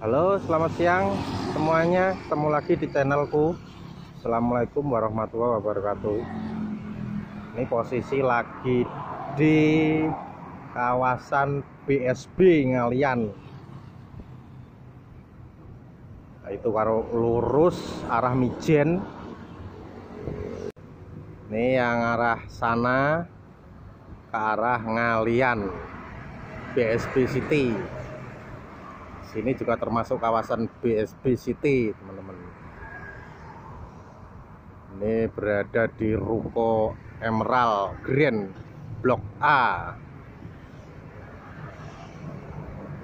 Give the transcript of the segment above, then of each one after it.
Halo, selamat siang semuanya. Ketemu lagi di channelku. Assalamualaikum warahmatullahi wabarakatuh. Ini posisi lagi di kawasan BSB Ngalian. Nah, itu kalau lurus arah Mijen. Ini yang arah sana ke arah Ngalian. BSB City sini juga termasuk kawasan BSB City teman-teman. Ini berada di Ruko Emerald Green Blok A.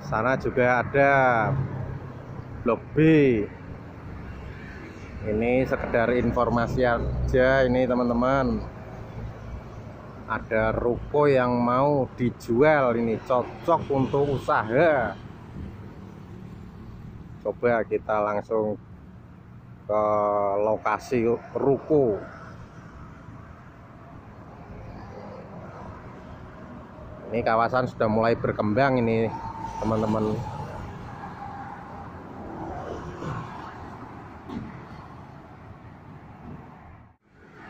Sana juga ada Blok B. Ini sekedar informasi aja ini teman-teman. Ada ruko yang mau dijual ini cocok untuk usaha coba kita langsung ke lokasi ruko. Ini kawasan sudah mulai berkembang ini teman-teman.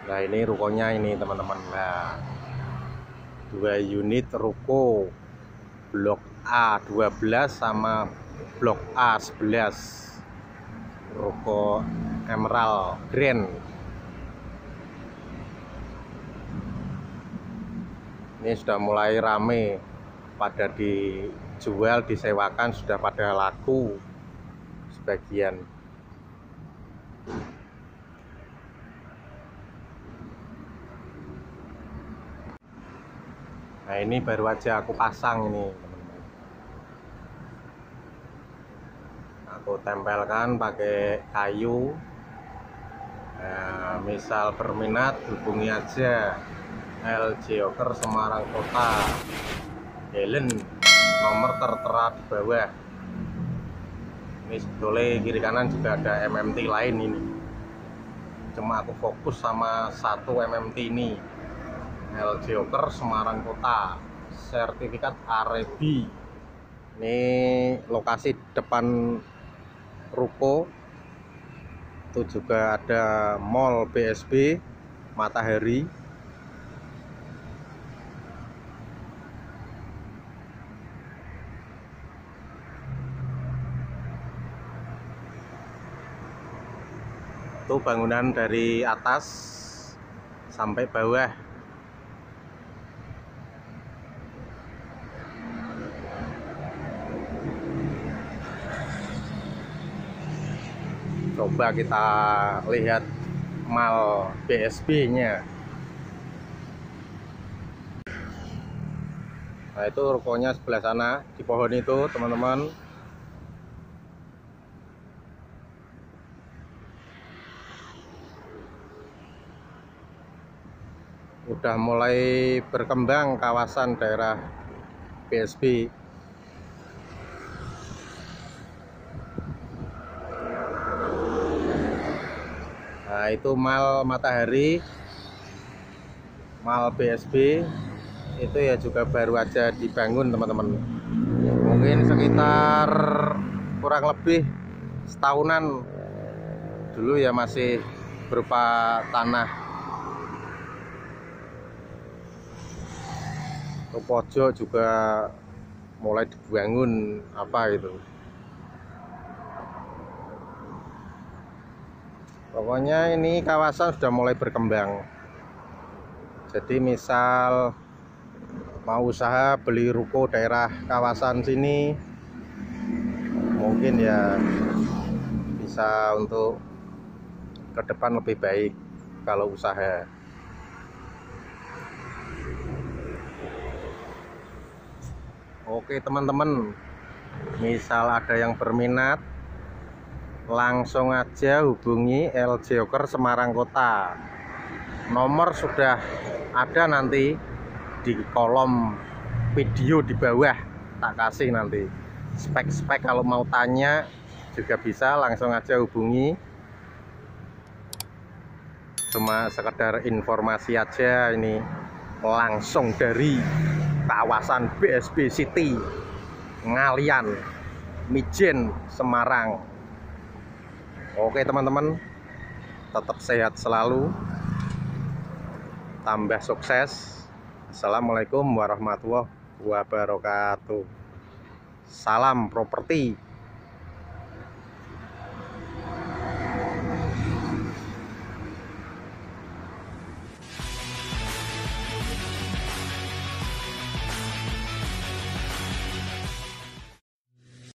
Nah ini rukonya ini teman-teman. Nah dua unit ruko blok A12 sama Blok A11 Ruko Emerald Green. Ini sudah mulai rame. Pada dijual disewakan sudah pada laku. Sebagian. Nah ini baru aja aku pasang ini aku tempelkan pakai kayu. Nah, misal berminat hubungi aja LJ Joker Semarang Kota. Helen nomor tertera di bawah. Ini sebetulnya kiri kanan juga ada MMT lain ini. Cuma aku fokus sama satu MMT ini. LJ Joker Semarang Kota. Sertifikat RB ini lokasi depan ruko. Itu juga ada mall BSB Matahari. Itu bangunan dari atas sampai bawah coba kita lihat mal BSB nya nah itu rukonya sebelah sana di pohon itu teman-teman. Udah mulai berkembang kawasan daerah BSB Itu mal matahari Mal BSB Itu ya juga baru aja dibangun teman-teman. Mungkin sekitar kurang lebih setahunan. Dulu ya masih berupa tanah. Ke pojok juga mulai dibangun apa itu pokoknya ini kawasan sudah mulai berkembang. Jadi misal mau usaha beli ruko daerah kawasan sini mungkin ya bisa untuk ke depan lebih baik kalau usaha. Oke teman-teman. Misal ada yang berminat langsung aja hubungi LJ Joker Semarang Kota. Nomor sudah ada nanti di kolom video di bawah. Tak kasih nanti. Spek-spek kalau mau tanya juga bisa langsung aja hubungi. Cuma sekedar informasi aja ini langsung dari kawasan BSB City Ngalian Mijen Semarang oke teman-teman. Tetap sehat selalu. Tambah sukses. Assalamualaikum warahmatullahi wabarakatuh. Salam properti